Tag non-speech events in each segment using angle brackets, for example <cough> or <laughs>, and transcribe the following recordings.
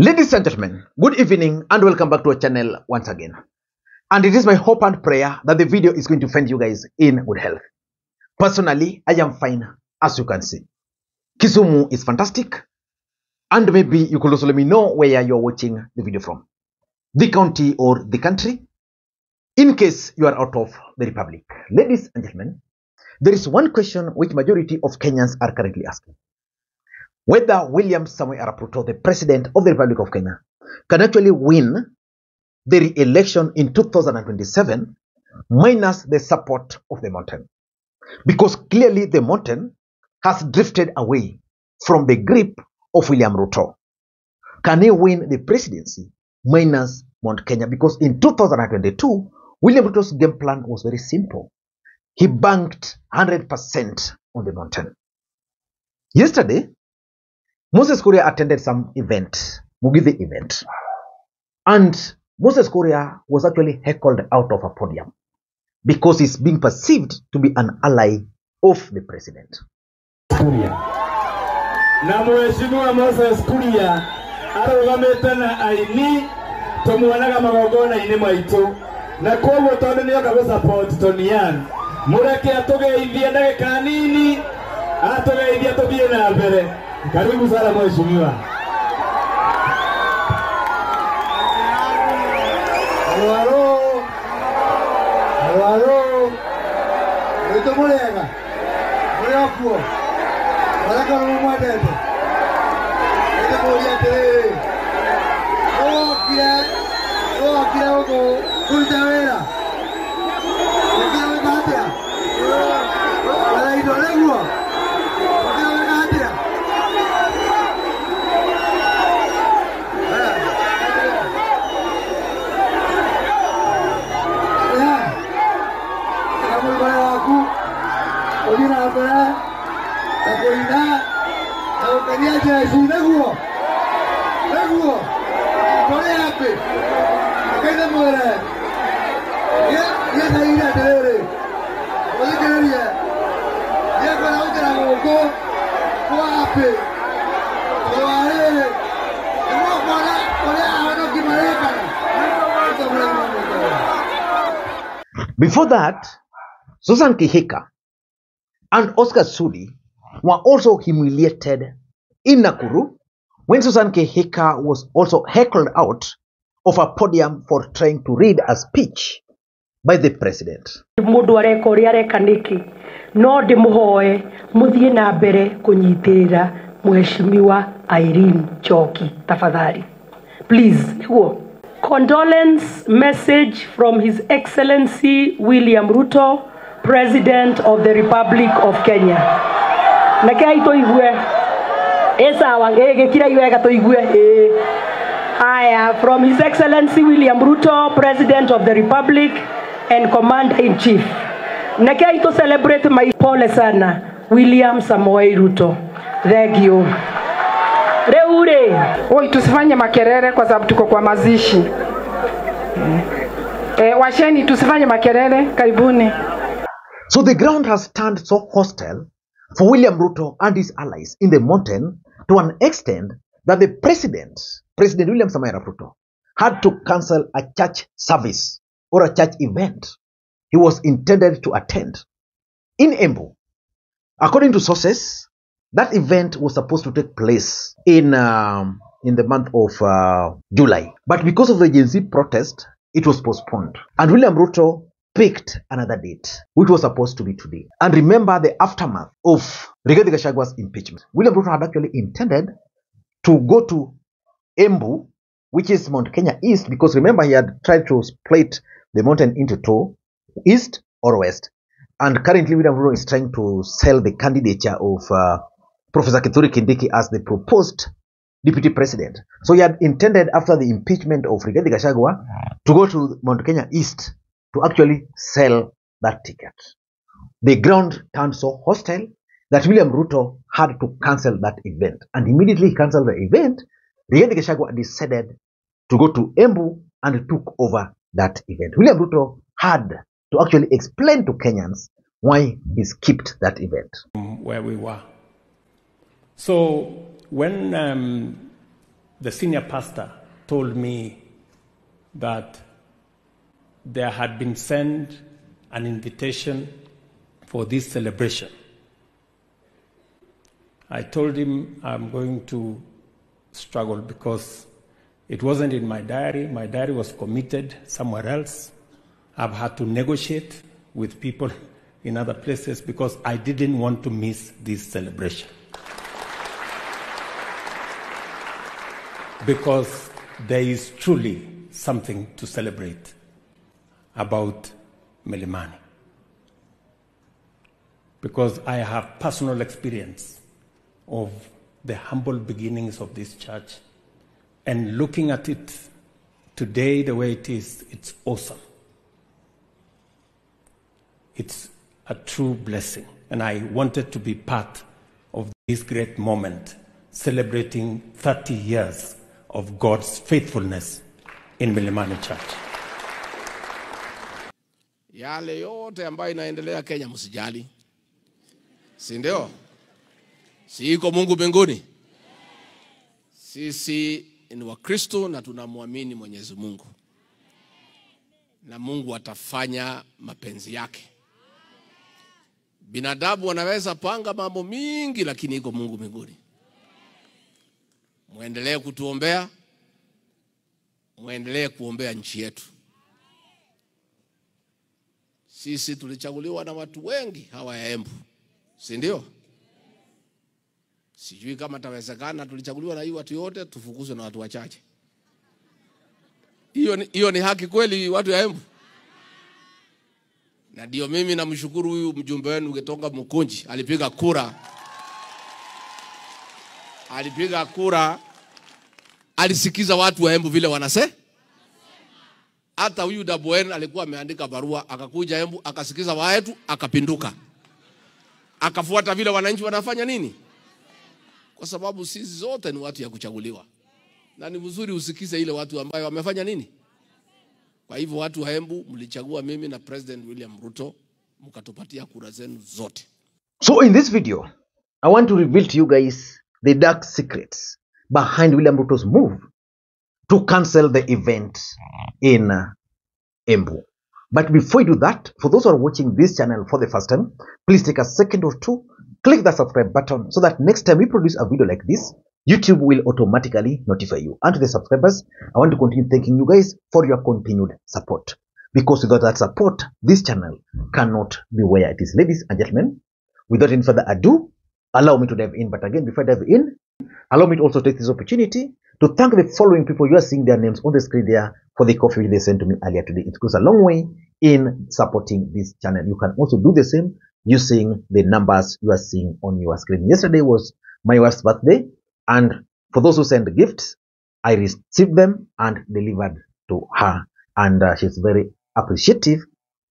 Ladies and gentlemen, good evening and welcome back to our channel once again. And it is my hope and prayer that the video is going to find you guys in good health. Personally, I am fine as you can see. Kisumu is fantastic. And maybe you could also let me know where you're watching the video from. The county or the country. In case you are out of the republic. Ladies and gentlemen, there is one question which majority of Kenyans are currently asking. Whether William Samoei Arap Ruto, the president of the Republic of Kenya, can actually win the re-election in 2027 minus the support of the mountain. Because clearly the mountain has drifted away from the grip of William Ruto. Can he win the presidency minus Mount Kenya? Because in 2022, William Ruto's game plan was very simple. He banked 100% on the mountain. Yesterday, Moses Kuria attended some event, Mugithi event. And Moses Kuria was actually heckled out of a podium because he's being perceived to be an ally of the president. Kuria. Na mheshimiwa Moses Kuria arũgamĩte na aini tũmuonaga magongona-inĩ maitũ na koguo tondũ nĩoka gũsupport Tonian mũreke atũgeithie ndagĩka nini atũgeithie tũthiĩ na mbere Karibu sana mheshimiwa. Halo halo. Ito mulega. Mulega kuo. Baraka mwa dede. Ito moja. Oh, kira. Oh, kira Before that, Susan Kihika and Oscar Sudi were also humiliated in Nakuru. When Susan Kihika was also heckled out of a podium for trying to read a speech by the president. mundu areka uria areka niki? No ndimuhoe muthie na mbere kunyitirira mheshimiwa Irene Choki tafadhali. Please nĩguo. Condolence message from his excellency William Ruto president of the republic of Kenya. Rekei tũigue ĩ sawa ĩ gĩkira iwega tũigue ĩ Haya, from His Excellency William Ruto, President of the Republic and Commander in Chief. Nekei to celebrate my pole sana William Samoei Ruto. Thank you. Reure. Oi, tusifanye makerere kwa sababu tuko kwa mazishi. E, washeni tusifanye makerere karibuni. So the ground has turned so hostile for William Ruto and his allies in the mountain to an extent that the president, President William Samoei Ruto, had to cancel a church service or a church event he was intended to attend in Embu. According to sources, that event was supposed to take place in um, in the month of uh, July, but because of the Gen Z protest, it was postponed. And William Ruto picked another date, which was supposed to be today. And remember the aftermath of Rigathi Gachagua's impeachment. William Ruto had actually intended to go to Embu, which is Mount Kenya East, because remember he had tried to split the mountain into two, east or west. And currently, William Ruto is trying to sell the candidature of uh, Professor Kithure Kindiki as the proposed deputy president. So he had intended, after the impeachment of Rigathi Gachagua, to go to Mount Kenya East to actually sell that ticket. The ground turned so hostile that William Ruto had to cancel that event. And immediately he cancelled the event, Rigathi Gachagua decided to go to Embu and took over that event. William Ruto had to actually explain to Kenyans why he skipped that event. where we were. So when um, the senior pastor told me that there had been sent an invitation for this celebration. I told him I'm going to struggle because it wasn't in my diary. My diary was committed somewhere else. I've had to negotiate with people <laughs> in other places because I didn't want to miss this celebration. Because there is truly something to celebrate about Milimani. Because I have personal experience of the humble beginnings of this church and looking at it today the way it is, it's awesome. It's a true blessing. And I wanted to be part of this great moment, celebrating 30 years of God's faithfulness in Milimani Church. Yale yote ambayo inaendelea Kenya msijali, si ndio? Si iko Mungu mbinguni? Sisi ni Wakristo na tunamwamini Mwenyezi Mungu, na Mungu atafanya mapenzi yake. Binadamu wanaweza panga mambo mingi, lakini iko Mungu mbinguni. Mwendelee kutuombea, mwendelee kuombea nchi yetu. Sisi tulichaguliwa na watu wengi hawa ya Embu, si ndio? Sijui kama tawezekana, tulichaguliwa na hii watu yote, tufukuzwe na watu wachache. Hiyo ni, hiyo ni haki kweli, watu ya Embu? Na ndio mimi namshukuru huyu mjumbe wenu Gitonga Mkunji alipiga kura, alipiga kura, alisikiza watu wa Embu vile wanase hata huyu Dabwen alikuwa ameandika barua, akakuja Embu akasikiza waetu, akapinduka, akafuata vile wananchi wanafanya nini, kwa sababu sisi zote ni watu ya kuchaguliwa, na ni mzuri usikize ile watu ambayo wamefanya nini. Kwa hivyo watu wa Embu mlichagua mimi na President William Ruto, mkatupatia kura zenu zote. So in this video, I want to reveal to you guys the dark secrets behind William Ruto's move to cancel the event in uh, Embu. But before you do that, for those who are watching this channel for the first time, please take a second or two, click the subscribe button so that next time we produce a video like this, YouTube will automatically notify you. And to the subscribers, I want to continue thanking you guys for your continued support. Because without that support, this channel cannot be where it is. Ladies and gentlemen, without any further ado, allow me to dive in. But again, before I dive in, allow me to also take this opportunity to thank the following people. You are seeing their names on the screen there for the coffee which they sent to me earlier today. It goes a long way in supporting this channel. You can also do the same using the numbers you are seeing on your screen. Yesterday was my wife's birthday, and for those who sent gifts, I received them and delivered to her, and uh, she's very appreciative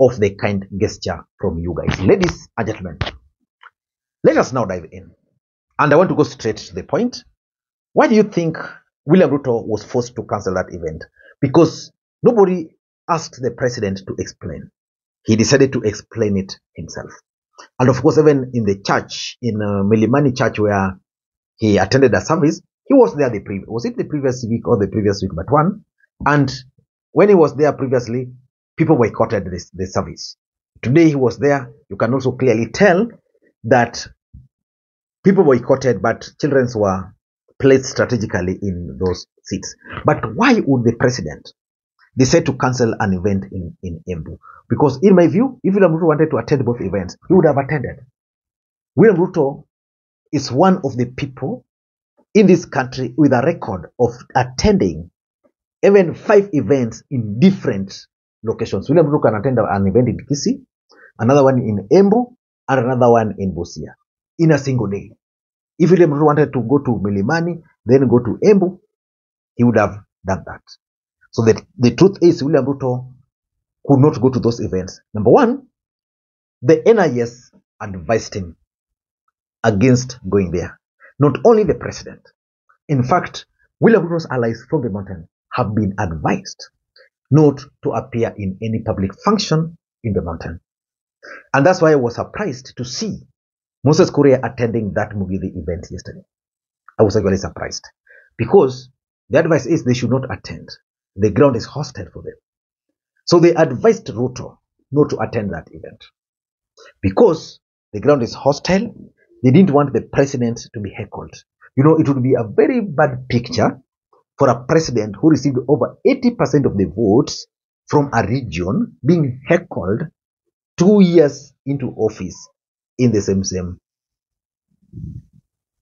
of the kind gesture from you guys, ladies and gentlemen. Let us now dive in, and I want to go straight to the point. Why do you think William Ruto was forced to cancel that event? Because nobody asked the president to explain. He decided to explain it himself. And of course, even in the church, in uh, Milimani church where he attended a service, he was there the previous, was it the previous week or the previous week, but one. And when he was there previously, people boycotted this, the service. Today he was there. You can also clearly tell that people boycotted, but children were placed strategically in those seats. But why would the president decide to cancel an event in, in Embu? Because in my view, if William Ruto wanted to attend both events, he would have attended. William Ruto is one of the people in this country with a record of attending even five events in different locations. William Ruto can attend an event in Kisii, another one in Embu, and another one in Busia in a single day. If William Ruto wanted to go to Milimani, then go to Embu, he would have done that. So the, the truth is, William Ruto could not go to those events. Number one, the NIS advised him against going there. Not only the president. In fact, William Ruto's allies from the mountain have been advised not to appear in any public function in the mountain. And that's why I was surprised to see Moses Kuria attending that Mugithi event yesterday. I was actually surprised because the advice is they should not attend. The ground is hostile for them. So they advised Ruto not to attend that event because the ground is hostile. They didn't want the president to be heckled. You know, it would be a very bad picture for a president who received over 80% of the votes from a region being heckled two years into office in the same same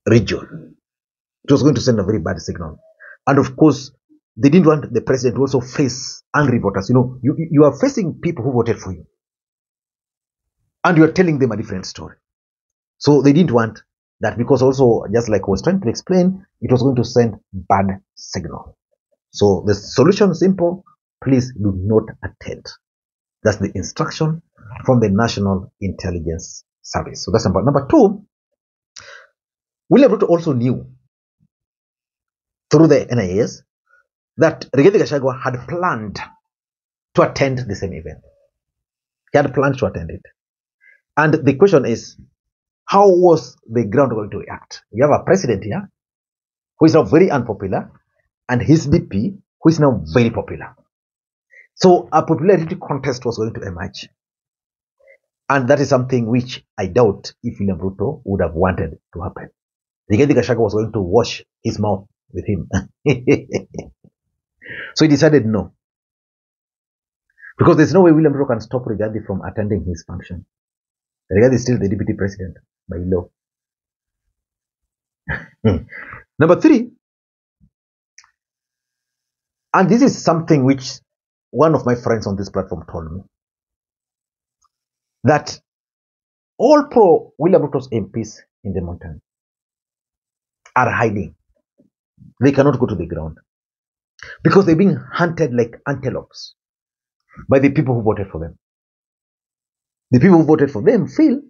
region. It was going to send a very bad signal. And of course, they didn't want the president to also face angry voters. You know, you, you are facing people who voted for you. And you are telling them a different story. So they didn't want that because also, just like I was trying to explain, it was going to send bad signal. So the solution is simple. Please do not attend. That's the instruction from the National Intelligence Service. So that's number number two. William Ruto also knew through the NIS that Rigathi Gachagua had planned to attend the same event. He had planned to attend it. And the question is, how was the ground going to react? We have a president here who is now very unpopular and his DP who is now very popular. So a popularity contest was going to emerge. And that is something which I doubt if William Ruto would have wanted to happen. Rigathi Gachagua was going to wash his mouth with him. <laughs> so he decided no. Because there's no way William Ruto can stop Rigathi from attending his function. Rigathi is still the deputy president by law. <laughs> Number three, and this is something which one of my friends on this platform told me that all pro William Ruto's MPs in the mountain are hiding. They cannot go to the ground because they're being hunted like antelopes by the people who voted for them. The people who voted for them feel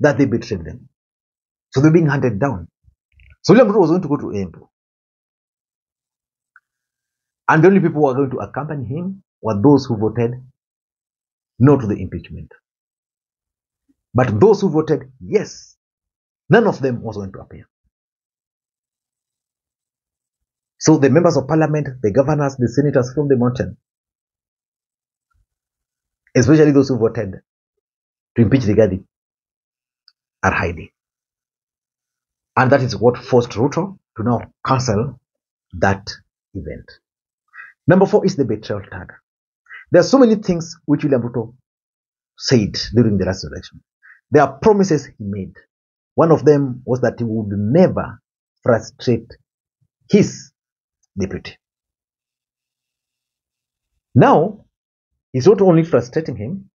that they betrayed them. So they're being hunted down. So William Ruto was going to go to Embu. And the only people who are going to accompany him were those who voted no to the impeachment. But those who voted yes, none of them was going to appear. So the members of parliament, the governors, the senators from the mountain, especially those who voted to impeach Rigathi, are hiding. And that is what forced Ruto to now cancel that event. Number four is the betrayal tag. There are so many things which William Ruto said during the last election. There are promises he made. One of them was that he would never frustrate his deputy. Now, he's not only frustrating him,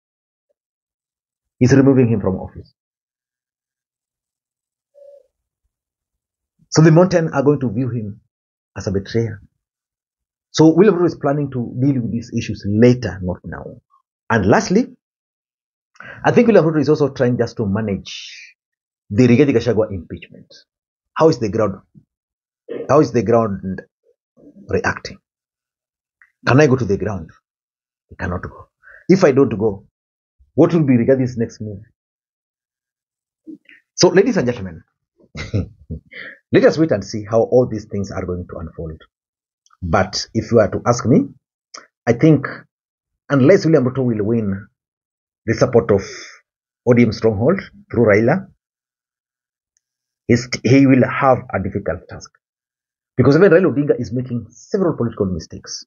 he's removing him from office. So the mountain are going to view him as a betrayer. So William Ruto is planning to deal with these issues later, not now. And lastly, I think William Ruto is also trying just to manage the Rigathi Gachagua impeachment. How is the ground? How is the ground reacting? Can I go to the ground? I cannot go. If I don't go, what will be Rigathi's next move? So, ladies and gentlemen, <laughs> let us wait and see how all these things are going to unfold. But if you are to ask me, I think unless William Ruto will win the support of ODM stronghold through Raila, he will have a difficult task. Because even Raila Odinga is making several political mistakes.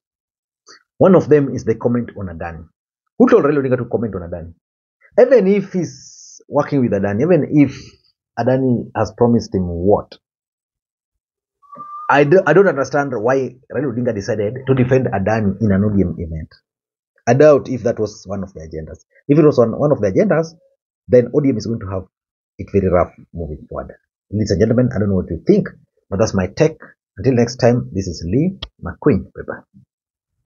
One of them is the comment on Adani. Who told Raila Odinga to comment on Adani? Even if he's working with Adani, even if Adani has promised him what? I, do, I don't understand why Raila Odinga decided to defend Adani in an ODM event. I doubt if that was one of the agendas. If it was on one of the agendas, then ODM is going to have it very rough moving forward. Ladies and gentlemen, I don't know what you think, but that's my take. Until next time, this is Lee Makwiny. Bye bye.